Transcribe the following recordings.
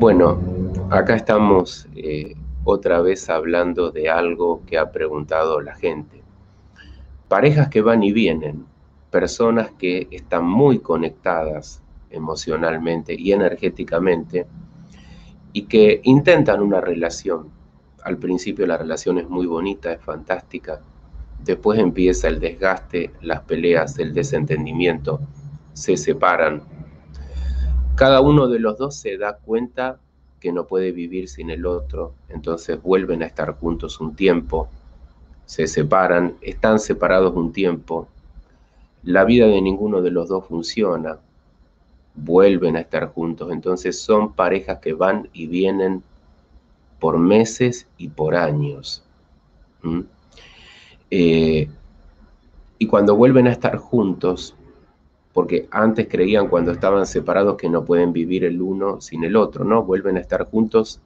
Bueno, acá estamos eh, otra vez hablando de algo que ha preguntado la gente. Parejas que van y vienen, personas que están muy conectadas emocionalmente y energéticamente y que intentan una relación. Al principio la relación es muy bonita, es fantástica. Después empieza el desgaste, las peleas, el desentendimiento, se separan. Cada uno de los dos se da cuenta que no puede vivir sin el otro, entonces vuelven a estar juntos un tiempo, se separan, están separados un tiempo, la vida de ninguno de los dos funciona, vuelven a estar juntos. Entonces son parejas que van y vienen por meses y por años. Eh, y cuando vuelven a estar juntos, porque antes creían cuando estaban separados que no pueden vivir el uno sin el otro, ¿no? Vuelven a estar juntos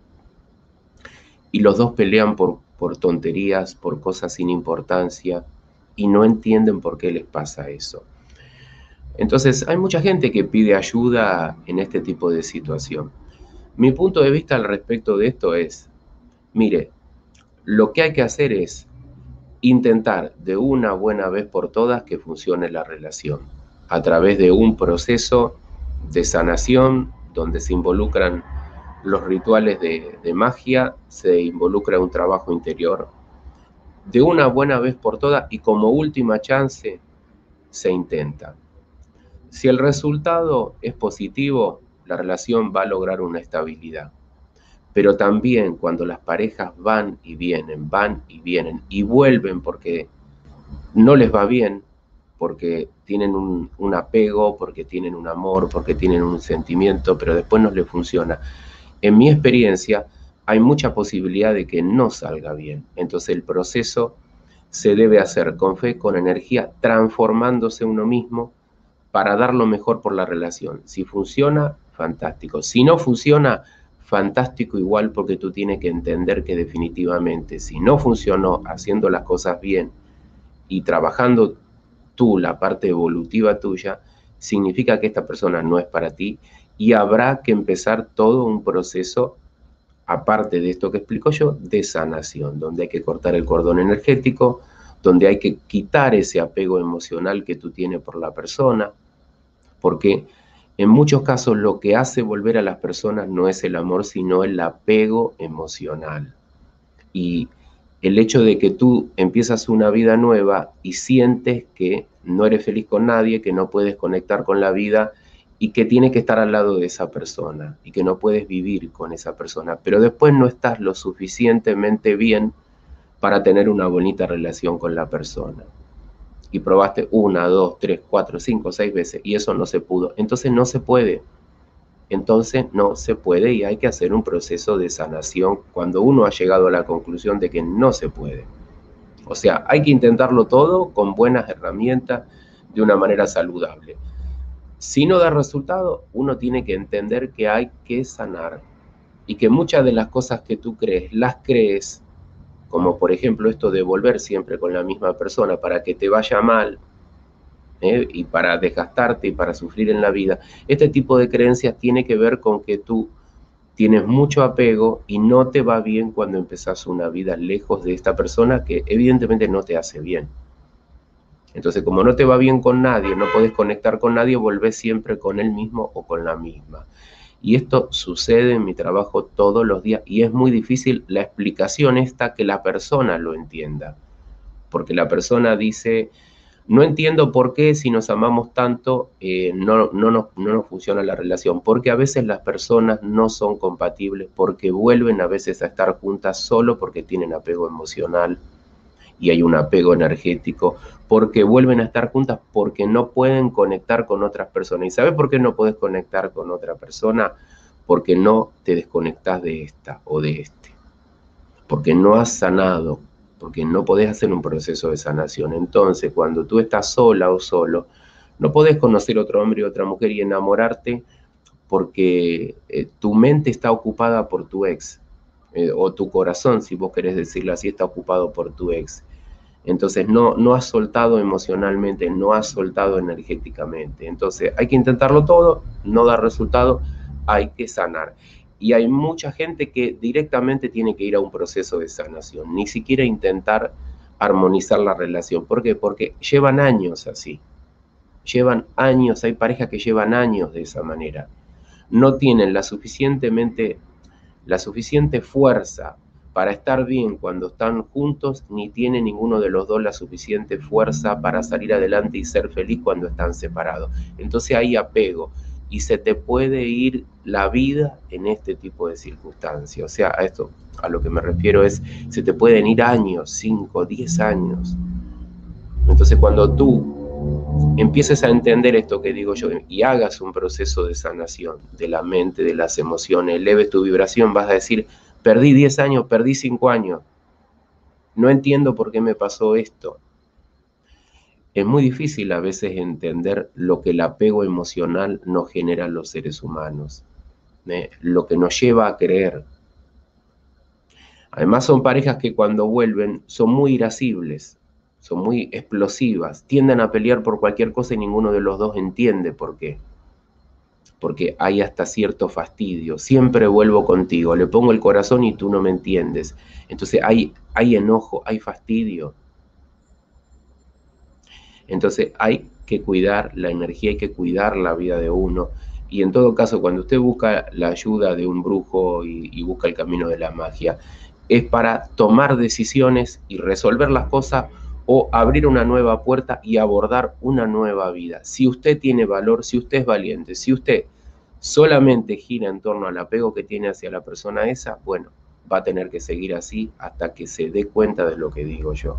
y los dos pelean por, por tonterías, por cosas sin importancia y no entienden por qué les pasa eso. Entonces, hay mucha gente que pide ayuda en este tipo de situación. Mi punto de vista al respecto de esto es, mire, lo que hay que hacer es intentar de una buena vez por todas que funcione la relación a través de un proceso de sanación donde se involucran los rituales de, magia, se involucra un trabajo interior. De una buena vez por todas y como última chance se intenta. Si el resultado es positivo, la relación va a lograr una estabilidad. Pero también cuando las parejas van y vienen, van y vienen y vuelven porque no les va bien, porque tienen un, apego, porque tienen un amor, porque tienen un sentimiento, pero después no les funciona. En mi experiencia, hay mucha posibilidad de que no salga bien. Entonces el proceso se debe hacer con fe, con energía, transformándose uno mismo para dar lo mejor por la relación. Si funciona, fantástico. Si no funciona, fantástico igual porque tú tienes que entender que definitivamente si no funcionó haciendo las cosas bien y trabajando tú la parte evolutiva tuya, significa que esta persona no es para ti y habrá que empezar todo un proceso, aparte de esto que explico yo, de sanación, donde hay que cortar el cordón energético, donde hay que quitar ese apego emocional que tú tienes por la persona, porque en muchos casos lo que hace volver a las personas no es el amor, sino el apego emocional. Y el hecho de que tú empiezas una vida nueva y sientes que no eres feliz con nadie, que no puedes conectar con la vida y que tienes que estar al lado de esa persona y que no puedes vivir con esa persona, pero después no estás lo suficientemente bien para tener una bonita relación con la persona y probaste una, dos, tres, cuatro, cinco, seis veces y eso no se pudo. Entonces no se puede. Entonces no se puede y hay que hacer un proceso de sanación cuando uno ha llegado a la conclusión de que no se puede. O sea, hay que intentarlo todo con buenas herramientas, de una manera saludable. Si no da resultado, uno tiene que entender que hay que sanar y que muchas de las cosas que tú crees, las crees como por ejemplo esto de volver siempre con la misma persona para que te vaya mal y para desgastarte y para sufrir en la vida, este tipo de creencias tiene que ver con que tú tienes mucho apego y no te va bien cuando empezás una vida lejos de esta persona que evidentemente no te hace bien. Entonces, como no te va bien con nadie, no puedes conectar con nadie, volvés siempre con él mismo o con la misma. Y esto sucede en mi trabajo todos los días y es muy difícil la explicación esta que la persona lo entienda. Porque la persona dice, no entiendo por qué si nos amamos tanto eh, no, no, no, no nos funciona la relación. Porque a veces las personas no son compatibles, porque vuelven a veces a estar juntas solo porque tienen apego emocional y hay un apego energético, porque vuelven a estar juntas porque no pueden conectar con otras personas. ¿Y sabes por qué no puedes conectar con otra persona? Porque no te desconectas de esta o de este. Porque no has sanado, porque no podés hacer un proceso de sanación. Entonces, cuando tú estás sola o solo, no podés conocer otro hombre y otra mujer y enamorarte porque eh, tu mente está ocupada por tu ex, eh, o tu corazón, si vos querés decirlo así, está ocupado por tu ex. Entonces no, no has soltado emocionalmente, no has soltado energéticamente. Entonces hay que intentarlo todo, no da resultado, hay que sanar. Y hay mucha gente que directamente tiene que ir a un proceso de sanación, ni siquiera intentar armonizar la relación. ¿Por qué? Porque llevan años así. Llevan años, hay parejas que llevan años de esa manera. No tienen la suficientemente la suficiente fuerza para estar bien cuando están juntos, ni tiene ninguno de los dos la suficiente fuerza para salir adelante y ser feliz cuando están separados. Entonces hay apego y se te puede ir la vida en este tipo de circunstancias. O sea, a esto a lo que me refiero es, se te pueden ir años, 5, 10 años. Entonces cuando tú empieces a entender esto que digo yo y hagas un proceso de sanación de la mente, de las emociones, eleves tu vibración, vas a decir, Perdí 10 años, perdí 5 años. No entiendo por qué me pasó esto. Es muy difícil a veces entender lo que el apego emocional nos genera a los seres humanos, ¿eh? lo que nos lleva a creer. Además son parejas que cuando vuelven son muy irascibles, son muy explosivas, tienden a pelear por cualquier cosa y ninguno de los dos entiende por qué porque hay hasta cierto fastidio. Siempre vuelvo contigo, le pongo el corazón y tú no me entiendes. Entonces hay, hay enojo, hay fastidio. Entonces hay que cuidar la energía, hay que cuidar la vida de uno. Y en todo caso, cuando usted busca la ayuda de un brujo y, y busca el camino de la magia, es para tomar decisiones y resolver las cosas o abrir una nueva puerta y abordar una nueva vida. Si usted tiene valor, si usted es valiente, si usted solamente gira en torno al apego que tiene hacia la persona esa, bueno, va a tener que seguir así hasta que se dé cuenta de lo que digo yo.